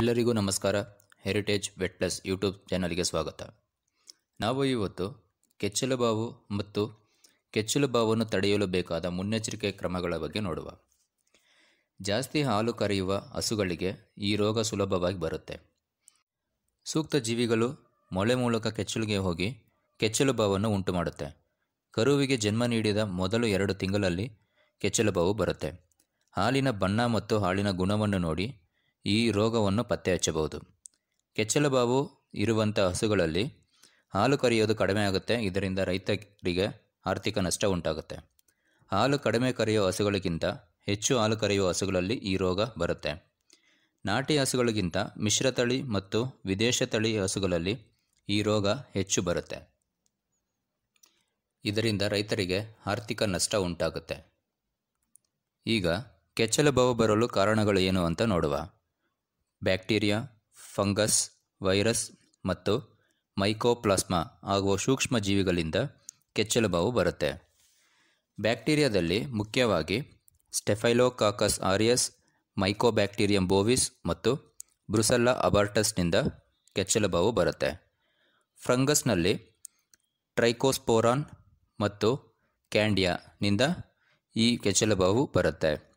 ಎಲ್ಲರಿಗೂ ನಮಸ್ಕಾರ. Heritage vet plus YouTube ಚಾನಲ್ಗೆ ಸ್ವಾಗತ. ನಾವು ಇವತ್ತು ಕೆಚ್ಚಲು ಬಾವು ಮತ್ತು ಕೆಚ್ಚಲು ಬಾವನ್ನು ತಡೆಯಲು ಬೇಕಾದ ಮುನ್ನೆಚ್ಚರಿಕೆ ಕ್ರಮಗಳ ಬಗ್ಗೆ ನೋಡುವ. ಜಾಸ್ತಿ ಹಾಲು ಕರೆಯುವ ಹಸುಗಳಿಗೆ ಈ ರೋಗ ಸುಲಭವಾಗಿ ಬರುತ್ತೆ. ಸೂಕ್ತ ಜೀವಿಗಳು ಮೊಳೆ ಮೂಲಕ ಕೆಚ್ಚಲುಗೆ ಹೋಗಿ ಕೆಚ್ಚಲು ಬಾವನ್ನು ಉಂಟು ಮಾಡುತ್ತೆ ಕರುವಿಗೆ ಜನ್ಮ ನೀಡಿದ ಮೊದಲು ಎರಡು ತಿಂಗಳಲ್ಲಿ ಕೆಚ್ಚಲು ಬಾವು ಬರುತ್ತೆ. ಹಾಲಿನ ಬಣ್ಣ ಮತ್ತು ಹಾಲಿನ ಗುಣವನ್ನು ನೋಡಿ ಈ ರೋಗವನ್ನು ಪತ್ತೆ ಹಚ್ಚಬಹುದು ಕೆಚ್ಚಲುಬಾವು ಇರುವಂಥ ಹಸುಗಳಲ್ಲಿ ಹಾಲು ಕರೆಯೋದು ಕಡಿಮೆ ಆಗುತ್ತೆ. ಇದರಿಂದ ರೈತರಿಗೆ ಆರ್ಥಿಕ ನಷ್ಟ ಉಂಟಾಗುತ್ತೆ. ಹಾಲು ಕಡಿಮೆ ಕರೆಯುವ ಹಸುಗಳಿಗಿಂತ ಹೆಚ್ಚು ಹಾಲು ಕರೆಯುವ ಹಸುಗಳಲ್ಲಿ ಈ ರೋಗ ಬರುತ್ತೆ. ನಾಟಿ ಹಸುಗಳಿಗಿಂತ ಮಿಶ್ರತಳಿ ಮತ್ತು ವಿದೇಶ ತಳಿ ಹಸುಗಳಲ್ಲಿ ಈ ರೋಗ ಹೆಚ್ಚು ಬರುತ್ತೆ. ಇದರಿಂದ ರೈತರಿಗೆ ಆರ್ಥಿಕ ನಷ್ಟ ಉಂಟಾಗುತ್ತೆ. ಈಗ ಕೆಚ್ಚಲು ಬರಲು ಕಾರಣಗಳು ಏನು ಅಂತ ನೋಡುವ. ಬ್ಯಾಕ್ಟೀರಿಯಾ, ಫಂಗಸ್, ವೈರಸ್ ಮತ್ತು ಮೈಕೋಪ್ಲಾಸ್ಮಾ ಆಗುವ ಸೂಕ್ಷ್ಮ ಜೀವಿಗಳಿಂದ ಕೆಚ್ಚಲು ಬಾವು ಬರುತ್ತೆ. ಬ್ಯಾಕ್ಟೀರಿಯಾದಲ್ಲಿ ಮುಖ್ಯವಾಗಿ ಸ್ಟೆಫೈಲೋಕಾಕಸ್ ಆರಿಯಸ್ ಮೈಕೋಬ್ಯಾಕ್ಟೀರಿಯಂ ಬೋವಿಸ್ ಮತ್ತು ಬ್ರುಸಲ್ಲಾ ಅಬಾರ್ಟಸ್ನಿಂದ ಕೆಚ್ಚಲು ಬಾವು ಬರುತ್ತೆ. ಫ್ರಂಗಸ್ನಲ್ಲಿ ಟ್ರೈಕೋಸ್ಪೋರಾನ್ ಮತ್ತು ಕ್ಯಾಂಡಿಯಾನಿಂದ ಈ ಕೆಚ್ಚಲು ಬಾವು ಬರುತ್ತೆ.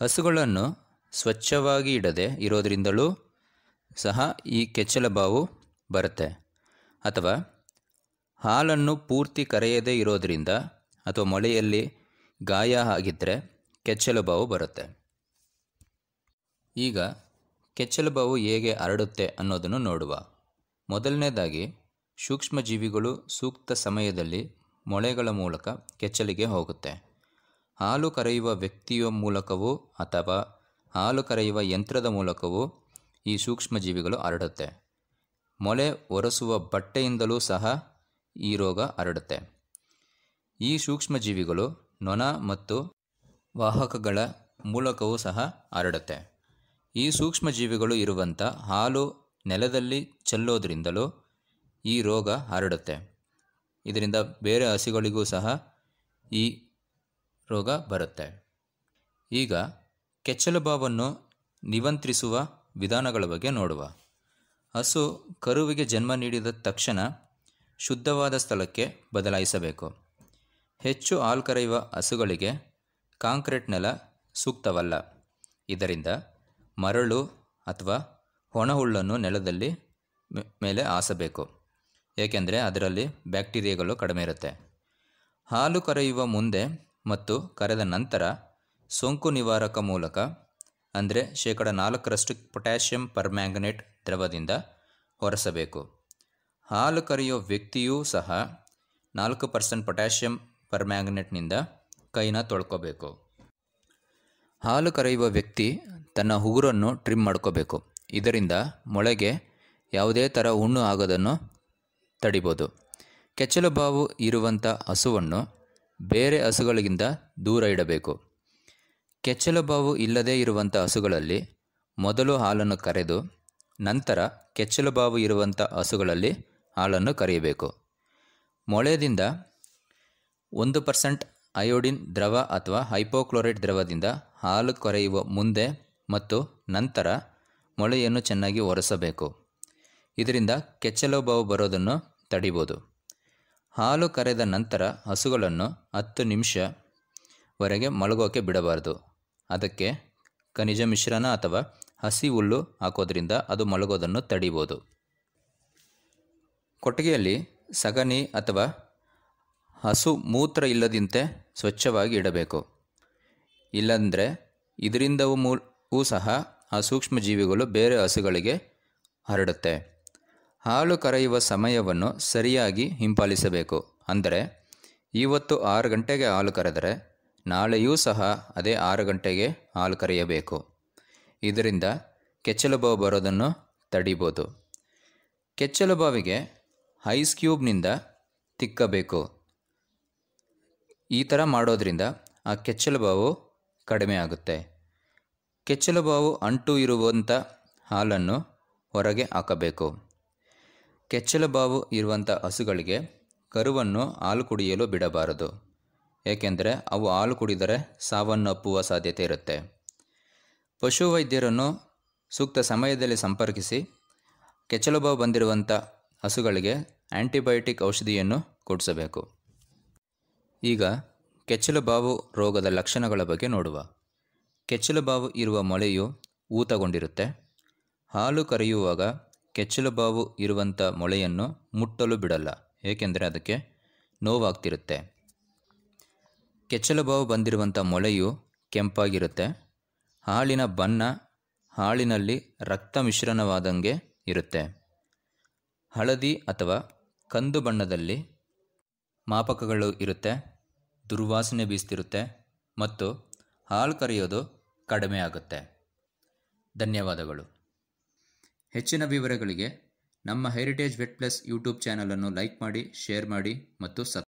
ಹಸುಗಳನ್ನು ಸ್ವಚ್ಛವಾಗಿ ಇಡದೆ ಇರೋದರಿಂದಲೂ ಸಹ ಈ ಕೆಚ್ಚಲ ಬಾವು ಬರುತ್ತೆ. ಅಥವಾ ಹಾಲನ್ನು ಪೂರ್ತಿ ಕರೆಯದೇ ಇರೋದರಿಂದ ಅಥವಾ ಮೊಳೆಯಲ್ಲಿ ಗಾಯ ಆಗಿದ್ದರೆ ಕೆಚ್ಚಲು ಬಾವು ಬರುತ್ತೆ. ಈಗ ಕೆಚ್ಚಲು ಬಾವು ಹೇಗೆ ಹರಡುತ್ತೆ ಅನ್ನೋದನ್ನು ನೋಡುವ. ಮೊದಲನೇದಾಗಿ ಸೂಕ್ಷ್ಮಜೀವಿಗಳು ಸೂಕ್ತ ಸಮಯದಲ್ಲಿ ಮೊಳೆಗಳ ಮೂಲಕ ಕೆಚ್ಚಲಿಗೆ ಹೋಗುತ್ತೆ. ಹಾಲು ಕರೆಯುವ ವ್ಯಕ್ತಿಯ ಮೂಲಕವೂ ಅಥವಾ ಹಾಲು ಕರೆಯುವ ಯಂತ್ರದ ಮೂಲಕವೂ ಈ ಸೂಕ್ಷ್ಮ ಜೀವಿಗಳು ಹರಡುತ್ತೆ. ಮೊಳೆ ಒರೆಸುವ ಬಟ್ಟೆಯಿಂದಲೂ ಸಹ ಈ ರೋಗ ಹರಡುತ್ತೆ. ಈ ಸೂಕ್ಷ್ಮ ಜೀವಿಗಳು ನೊಣ ಮತ್ತು ವಾಹಕಗಳ ಮೂಲಕವೂ ಸಹ ಹರಡುತ್ತೆ. ಈ ಸೂಕ್ಷ್ಮ ಜೀವಿಗಳು ಇರುವಂಥ ಹಾಲು ನೆಲದಲ್ಲಿ ಚೆಲ್ಲೋದ್ರಿಂದಲೂ ಈ ರೋಗ ಹರಡುತ್ತೆ. ಇದರಿಂದ ಬೇರೆ ಹಸುಗಳಿಗೂ ಸಹ ಈ ರೋಗ ಬರುತ್ತೆ. ಈಗ ಕೆಚ್ಚಲು ಬಾವನ್ನು ನಿಯಂತ್ರಿಸುವ ವಿಧಾನಗಳ ಬಗ್ಗೆ ನೋಡುವ. ಹಸು ಕರುವಿಗೆ ಜನ್ಮ ನೀಡಿದ ತಕ್ಷಣ ಶುದ್ಧವಾದ ಸ್ಥಳಕ್ಕೆ ಬದಲಾಯಿಸಬೇಕು. ಹೆಚ್ಚು ಹಾಲು ಕರೆಯುವ ಹಸುಗಳಿಗೆ ಕಾಂಕ್ರೀಟ್ ನೆಲ ಸೂಕ್ತವಲ್ಲ. ಇದರಿಂದ ಮರಳು ಅಥವಾ ಒಣಹುಳ್ಳನ್ನು ನೆಲದಲ್ಲಿ ಮೇಲೆ ಹಾಸಬೇಕು. ಏಕೆಂದರೆ ಅದರಲ್ಲಿ ಬ್ಯಾಕ್ಟೀರಿಯಾಗಳು ಕಡಿಮೆ ಇರುತ್ತೆ. ಹಾಲು ಕರೆಯುವ ಮುಂದೆ ಮತ್ತು ಕರೆದ ನಂತರ ಸೋಂಕು ನಿವಾರಕ ಮೂಲಕ, ಅಂದರೆ ಶೇಕಡ ನಾಲ್ಕರಷ್ಟು ಪೊಟ್ಯಾಷಿಯಂ ಪರ್ಮ್ಯಾಂಗನೇಟ್ ದ್ರವದಿಂದ ಹೊರಸಬೇಕು. ಹಾಲು ಕರೆಯುವ ವ್ಯಕ್ತಿಯೂ ಸಹ ನಾಲ್ಕು ಪರ್ಸೆಂಟ್ ಪೊಟ್ಯಾಷಿಯಂ ಪರ್ಮ್ಯಾಂಗನೇಟ್ನಿಂದ ಕೈನ ತೊಳ್ಕೋಬೇಕು. ಹಾಲು ಕರೆಯುವ ವ್ಯಕ್ತಿ ತನ್ನ ಉಗುರನ್ನು ಟ್ರಿಮ್ ಮಾಡ್ಕೋಬೇಕು. ಇದರಿಂದ ಮೊಳೆಗೆ ಯಾವುದೇ ಥರ ಹುಣ್ಣು ಆಗೋದನ್ನು ತಡಿಬೋದು. ಕೆಚ್ಚಲು ಬಾವು ಇರುವಂಥ ಹಸುವನ್ನು ಬೇರೆ ಹಸುಗಳಿಗಿಂತ ದೂರ ಇಡಬೇಕು. ಕೆಚ್ಚಲುಬಾವು ಇಲ್ಲದೇ ಇರುವಂಥ ಹಸುಗಳಲ್ಲಿ ಮೊದಲು ಹಾಲನ್ನು ಕರೆದು, ನಂತರ ಕೆಚ್ಚಲುಬಾವು ಇರುವಂಥ ಹಸುಗಳಲ್ಲಿ ಹಾಲನ್ನು ಕರೆಯಬೇಕು. ಮೊಳೆದಿಂದ ಒಂದು ಪರ್ಸೆಂಟ್ ಅಯೋಡಿನ್ ದ್ರವ ಅಥವಾ ಹೈಪೋಕ್ಲೋರೈಡ್ ದ್ರವದಿಂದ ಹಾಲು ಕರೆಯುವ ಮುಂದೆ ಮತ್ತು ನಂತರ ಮೊಳೆಯನ್ನು ಚೆನ್ನಾಗಿ ಒರೆಸಬೇಕು. ಇದರಿಂದ ಕೆಚ್ಚಲು ಬಾವು ಬರೋದನ್ನು ತಡಿಬೋದು. ಹಾಲು ಕರೆದ ನಂತರ ಹಸುಗಳನ್ನು ಹತ್ತು ನಿಮಿಷವರೆಗೆ ಮಲಗೋಕೆ ಬಿಡಬಾರದು. ಅದಕ್ಕೆ ಖನಿಜ ಮಿಶ್ರಣ ಅಥವಾ ಹಸಿ ಹುಲ್ಲು ಹಾಕೋದ್ರಿಂದ ಅದು ಮಲಗೋದನ್ನು ತಡಿಬೋದು. ಕೊಟ್ಟಿಗೆಯಲ್ಲಿ ಸಗಣಿ ಅಥವಾ ಹಸು ಮೂತ್ರ ಇಲ್ಲದಂತೆ ಸ್ವಚ್ಛವಾಗಿ ಇಡಬೇಕು. ಇಲ್ಲಂದರೆ ಇದರಿಂದವೂ ಮೂ ಸಹ ಆ ಸೂಕ್ಷ್ಮ ಜೀವಿಗಳು ಬೇರೆ ಹಸುಗಳಿಗೆ ಹರಡುತ್ತೆ. ಹಾಲು ಕರೆಯುವ ಸಮಯವನ್ನು ಸರಿಯಾಗಿ ಹಿಂಪಾಲಿಸಬೇಕು. ಅಂದರೆ, ಇವತ್ತು ಆರು ಗಂಟೆಗೆ ಹಾಲು ಕರೆದರೆ ನಾಳೆಯೂ ಸಹ ಅದೇ ಆರು ಗಂಟೆಗೆ ಹಾಲು ಕರೆಯಬೇಕು. ಇದರಿಂದ ಕೆಚ್ಚಲು ಬಾವು ಬರೋದನ್ನು ತಡಿಬೋದು. ಕೆಚ್ಚಲು ಬಾವಿಗೆ ಐಸ್ ಕ್ಯೂಬ್ನಿಂದ ತಿಕ್ಕಬೇಕು. ಈ ಥರ ಮಾಡೋದ್ರಿಂದ ಆ ಕೆಚ್ಚಲು ಬಾವು ಕಡಿಮೆ ಆಗುತ್ತೆ. ಕೆಚ್ಚಲು ಬಾವು ಅಂಟು ಇರುವಂಥ ಹಾಲನ್ನು ಹೊರಗೆ ಹಾಕಬೇಕು. ಕೆಚ್ಚಲು ಬಾವು ಇರುವಂಥ ಹಸುಗಳಿಗೆ ಕರುವನ್ನು ಹಾಲು ಕುಡಿಯಲು ಬಿಡಬಾರದು. ಏಕೆಂದರೆ ಅವು ಹಾಲು ಕುಡಿದರೆ ಸಾವನ್ನಪ್ಪುವ ಸಾಧ್ಯತೆ ಇರುತ್ತೆ. ಪಶುವೈದ್ಯರನ್ನು ಸೂಕ್ತ ಸಮಯದಲ್ಲಿ ಸಂಪರ್ಕಿಸಿ ಕೆಚ್ಚಲುಬಾವು ಬಂದಿರುವಂಥ ಹಸುಗಳಿಗೆ ಆ್ಯಂಟಿಬಯೋಟಿಕ್ ಔಷಧಿಯನ್ನು ಕೊಡಿಸಬೇಕು. ಈಗ ಕೆಚ್ಚಲುಬಾವು ರೋಗದ ಲಕ್ಷಣಗಳ ಬಗ್ಗೆ ನೋಡುವ. ಕೆಚ್ಚಲುಬಾವು ಇರುವ ಮೊಳೆಯು ಊತಗೊಂಡಿರುತ್ತೆ. ಹಾಲು ಕರೆಯುವಾಗ ಕೆಚ್ಚಲುಬಾವು ಇರುವಂಥ ಮೊಳೆಯನ್ನು ಮುಟ್ಟಲು ಬಿಡಲ್ಲ. ಏಕೆಂದರೆ ಅದಕ್ಕೆ ನೋವಾಗ್ತಿರುತ್ತೆ. ಕೆಚ್ಚಲುಬಾವು ಬಂದಿರುವಂಥ ಮೊಳೆಯು ಕೆಂಪಾಗಿರುತ್ತೆ. ಹಾಲಿನ ಬಣ್ಣ ಹಾಲಿನಲ್ಲಿ ರಕ್ತ ಮಿಶ್ರಣವಾದಂಗೆ ಇರುತ್ತೆ. ಹಳದಿ ಅಥವಾ ಕಂದು ಬಣ್ಣದಲ್ಲಿ ಮಾಪಕಗಳು ಇರುತ್ತೆ. ದುರ್ವಾಸನೆ ಬೀಸ್ತಿರುತ್ತೆ ಮತ್ತು ಹಾಲು ಕರೆಯೋದು ಕಡಿಮೆ ಆಗುತ್ತೆ. ಧನ್ಯವಾದಗಳು. ಹೆಚ್ಚಿನ ವಿವರಗಳಿಗೆ ನಮ್ಮ ಹೆರಿಟೇಜ್ ವೆಟ್ ಪ್ಲಸ್ ಯೂಟ್ಯೂಬ್ ಚಾನಲನ್ನು ಲೈಕ್ ಮಾಡಿ ಶೇರ್ ಮಾಡಿ ಮತ್ತು ಸಬ್